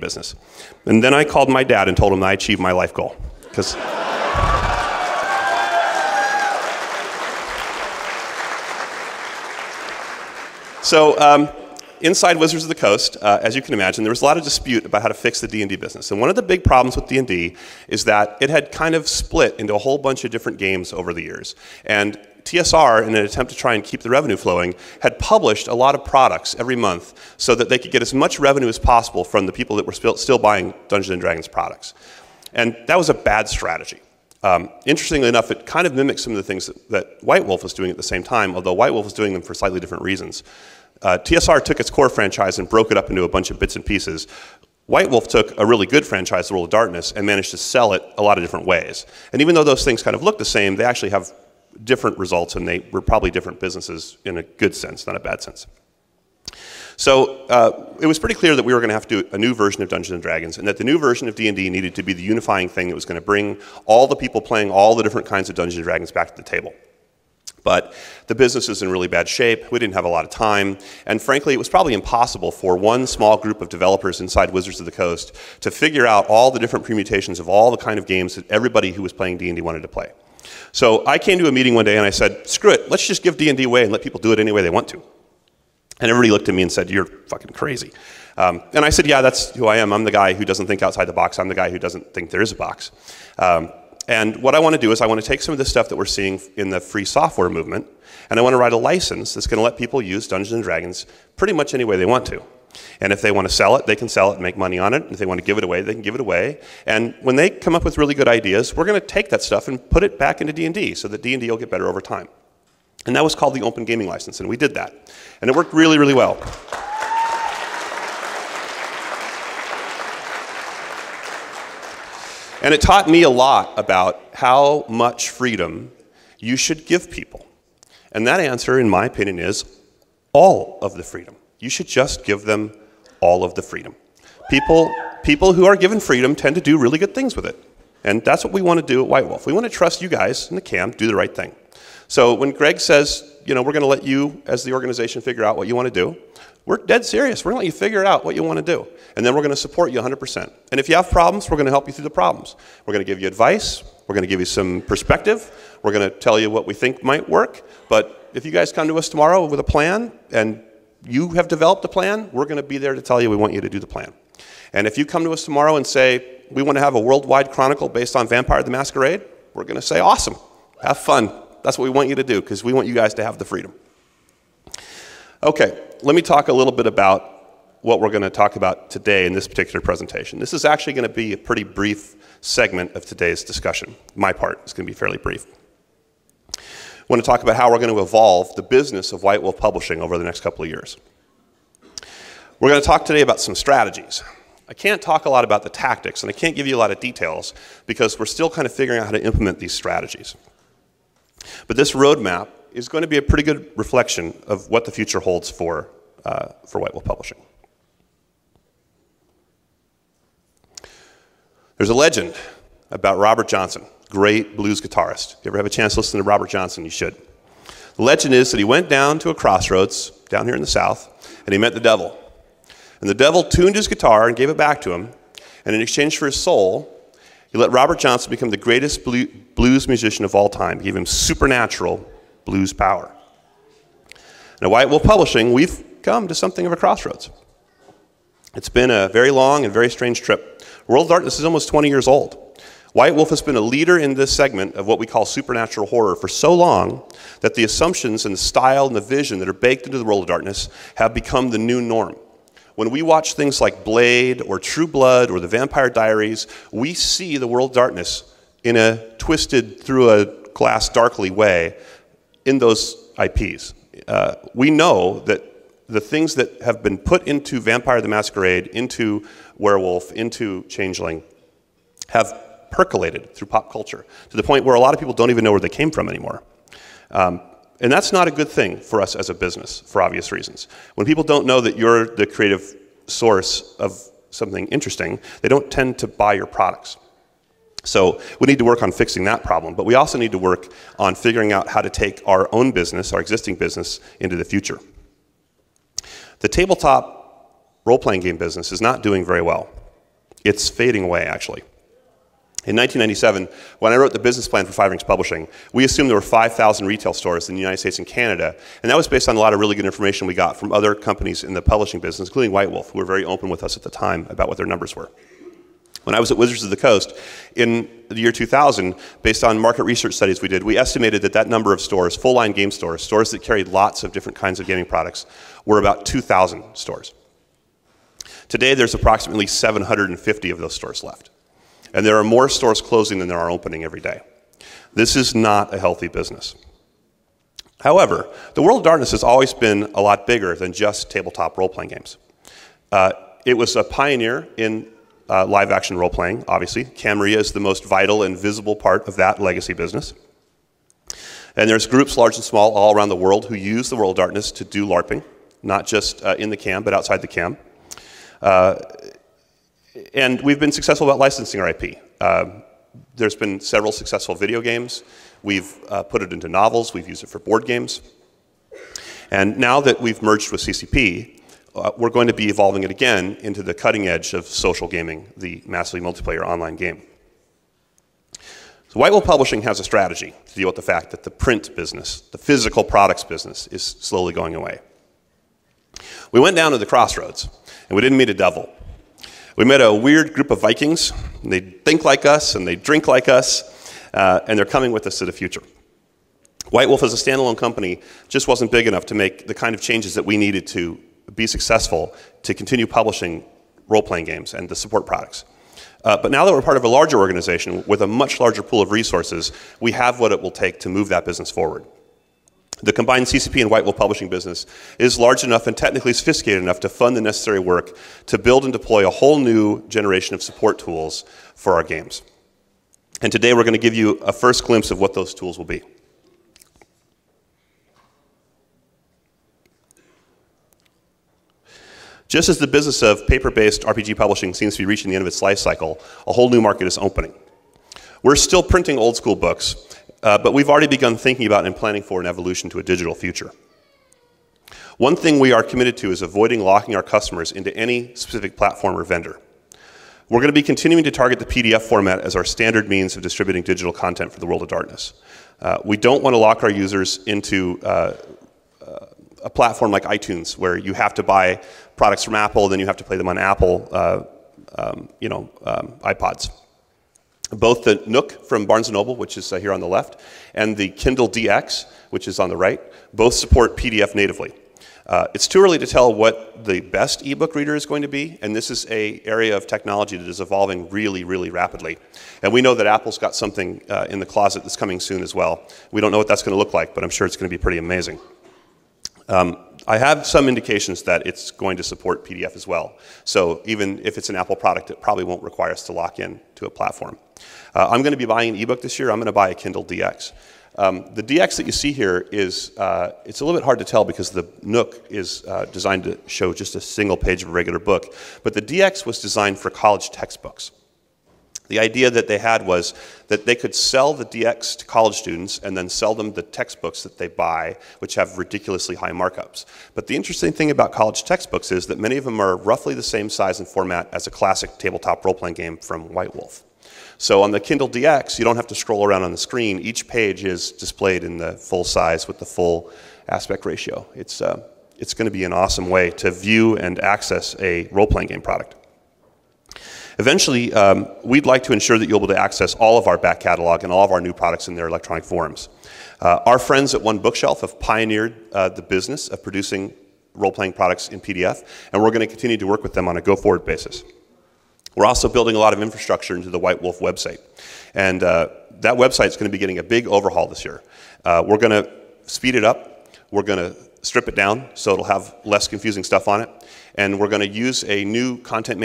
business. And then I called my dad and told him I achieved my life goal. Because. so, um, inside Wizards of the Coast, uh, as you can imagine, there was a lot of dispute about how to fix the D&D business. And one of the big problems with D&D is that it had kind of split into a whole bunch of different games over the years. And TSR, in an attempt to try and keep the revenue flowing, had published a lot of products every month so that they could get as much revenue as possible from the people that were still buying Dungeons & Dragons products. And that was a bad strategy. Um, interestingly enough, it kind of mimics some of the things that, that, White Wolf was doing at the same time, although White Wolf was doing them for slightly different reasons. Uh, TSR took its core franchise and broke it up into a bunch of bits and pieces. White Wolf took a really good franchise, The World of Darkness, and managed to sell it a lot of different ways. And even though those things kind of look the same, they actually have different results, and they were probably different businesses in a good sense, not a bad sense. So uh, it was pretty clear that we were going to have to do a new version of Dungeons and Dragons, and that the new version of D&D needed to be the unifying thing that was going to bring all the people playing all the different kinds of Dungeons and Dragons back to the table. But the business is in really bad shape. We didn't have a lot of time. And frankly, it was probably impossible for one small group of developers inside Wizards of the Coast to figure out all the different permutations of all the kind of games that everybody who was playing D&D wanted to play. So I came to a meeting one day and I said, screw it, let's just give D&D away and let people do it any way they want to. And everybody looked at me and said, you're fucking crazy. Um, and I said, yeah, that's who I am. I'm the guy who doesn't think outside the box. I'm the guy who doesn't think there is a box. Um, and what I want to do is I want to take some of the stuff that we're seeing in the free software movement, and I want to write a license that's going to let people use Dungeons and Dragons pretty much any way they want to. And if they want to sell it, they can sell it and make money on it. If they want to give it away, they can give it away. And when they come up with really good ideas, we're going to take that stuff and put it back into D&D so that D&D will get better over time. And that was called the Open Gaming License, and we did that. And it worked really, really well. And it taught me a lot about how much freedom you should give people. And that answer, in my opinion, is all of the freedom. You should just give them all of the freedom. People, people who are given freedom tend to do really good things with it. And that's what we want to do at White Wolf. We want to trust you guys in the camp do the right thing. So when Greg says, you know, we're going to let you as the organization figure out what you want to do, we're dead serious. We're going to let you figure out what you want to do. And then we're going to support you 100%. And if you have problems, we're going to help you through the problems. We're going to give you advice. We're going to give you some perspective. We're going to tell you what we think might work. But if you guys come to us tomorrow with a plan and you have developed a plan, we're going to be there to tell you we want you to do the plan. And if you come to us tomorrow and say, we want to have a worldwide chronicle based on Vampire the Masquerade, we're going to say, awesome, have fun. That's what we want you to do because we want you guys to have the freedom. Okay, let me talk a little bit about what we're going to talk about today in this particular presentation. This is actually going to be a pretty brief segment of today's discussion. My part is going to be fairly brief. Want to talk about how we're going to evolve the business of White Wolf Publishing over the next couple of years. We're going to talk today about some strategies. I can't talk a lot about the tactics, and I can't give you a lot of details because we're still kind of figuring out how to implement these strategies. But this roadmap is going to be a pretty good reflection of what the future holds for, uh, for White Wolf Publishing. There's a legend about Robert Johnson great blues guitarist. If you ever have a chance to listen to Robert Johnson, you should. The legend is that he went down to a crossroads down here in the South, and he met the devil. And the devil tuned his guitar and gave it back to him. And in exchange for his soul, he let Robert Johnson become the greatest blues musician of all time. He gave him supernatural blues power. Now, White Wolf Publishing, we've come to something of a crossroads. It's been a very long and very strange trip. World of Darkness is almost 20 years old. White Wolf has been a leader in this segment of what we call supernatural horror for so long that the assumptions and the style and the vision that are baked into the world of darkness have become the new norm. When we watch things like Blade or True Blood or The Vampire Diaries, we see the world of darkness in a twisted, through a glass darkly way in those IPs. Uh, we know that the things that have been put into Vampire the Masquerade, into Werewolf, into Changeling, have percolated through pop culture to the point where a lot of people don't even know where they came from anymore. Um, and that's not a good thing for us as a business for obvious reasons. When people don't know that you're the creative source of something interesting, they don't tend to buy your products. So we need to work on fixing that problem, but we also need to work on figuring out how to take our own business, our existing business, into the future. The tabletop role-playing game business is not doing very well. It's fading away, actually. In 1997, when I wrote the business plan for Five Rings Publishing, we assumed there were 5,000 retail stores in the United States and Canada, and that was based on a lot of really good information we got from other companies in the publishing business, including White Wolf, who were very open with us at the time about what their numbers were. When I was at Wizards of the Coast in the year 2000, based on market research studies we did, we estimated that that number of stores, full line game stores, stores that carried lots of different kinds of gaming products, were about 2,000 stores. Today, there's approximately 750 of those stores left. And there are more stores closing than there are opening every day. This is not a healthy business. However, the World of Darkness has always been a lot bigger than just tabletop role playing games. Uh, it was a pioneer in uh, live action role playing, obviously. Camarilla is the most vital and visible part of that legacy business. And there's groups, large and small, all around the world who use the World of Darkness to do LARPing, not just uh, in the cam, but outside the cam. Uh, and we've been successful about licensing our IP. Uh, there's been several successful video games. We've uh, put it into novels. We've used it for board games. And now that we've merged with CCP, uh, we're going to be evolving it again into the cutting edge of social gaming, the massively multiplayer online game. So White Wolf Publishing has a strategy to deal with the fact that the print business, the physical products business, is slowly going away. We went down to the crossroads, and we didn't meet a devil. We met a weird group of Vikings. They think like us and they drink like us, uh, and they're coming with us to the future. White Wolf, as a standalone company, just wasn't big enough to make the kind of changes that we needed to be successful to continue publishing role playing games and the support products. Uh, but now that we're part of a larger organization with a much larger pool of resources, we have what it will take to move that business forward. The combined CCP and White Wolf publishing business is large enough and technically sophisticated enough to fund the necessary work to build and deploy a whole new generation of support tools for our games. And today we're going to give you a first glimpse of what those tools will be. Just as the business of paper-based RPG publishing seems to be reaching the end of its life cycle, a whole new market is opening. We're still printing old school books, uh, but we've already begun thinking about and planning for an evolution to a digital future. One thing we are committed to is avoiding locking our customers into any specific platform or vendor. We're going to be continuing to target the PDF format as our standard means of distributing digital content for the world of darkness. Uh, we don't want to lock our users into uh, uh a platform like iTunes, where you have to buy products from Apple, then you have to play them on Apple, uh, um, you know, um, iPods both the Nook from Barnes & Noble, which is uh, here on the left, and the Kindle DX, which is on the right, both support PDF natively. Uh, it's too early to tell what the best ebook reader is going to be, and this is a area of technology that is evolving really, really rapidly. And we know that Apple's got something uh, in the closet that's coming soon as well. We don't know what that's going to look like, but I'm sure it's going to be pretty amazing. Um, I have some indications that it's going to support PDF as well. So even if it's an Apple product, it probably won't require us to lock in to a platform. Uh, I'm going to be buying an ebook this year. I'm going to buy a Kindle DX. Um, the DX that you see here is, uh, it's a little bit hard to tell because the Nook is uh, designed to show just a single page of a regular book. But the DX was designed for college textbooks. The idea that they had was that they could sell the DX to college students and then sell them the textbooks that they buy, which have ridiculously high markups. But the interesting thing about college textbooks is that many of them are roughly the same size and format as a classic tabletop role playing game from White Wolf. So on the Kindle DX, you don't have to scroll around on the screen. Each page is displayed in the full size with the full aspect ratio. It's, uh, it's going to be an awesome way to view and access a role-playing game product. Eventually, um, we'd like to ensure that you'll be able to access all of our back catalog and all of our new products in their electronic forms. Uh, our friends at One Bookshelf have pioneered uh, the business of producing role-playing products in PDF, and we're going to continue to work with them on a go-forward basis. We're also building a lot of infrastructure into the White Wolf website. And uh, that website is going to be getting a big overhaul this year. Uh, we're going to speed it up. We're going to strip it down so it'll have less confusing stuff on it. And we're going to use a new content management